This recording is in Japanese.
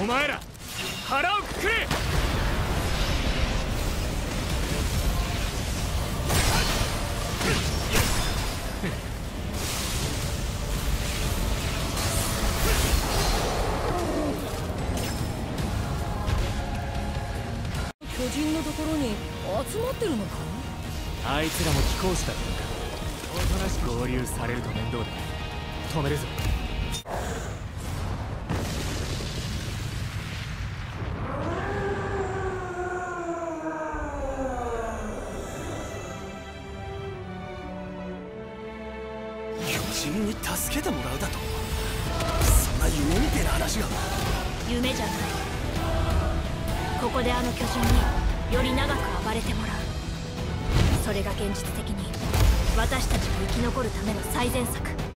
お前ら腹をくくれ。巨人のところに集まってるのか？あいつらも貴公子だったのか。おとなしく合流されると面倒で止めるぞ巨人に助けてもらうだとそんな夢みてえな話が夢じゃないここであの巨人により長く暴れてもらうそれが現実的に私たちが生き残るための最善策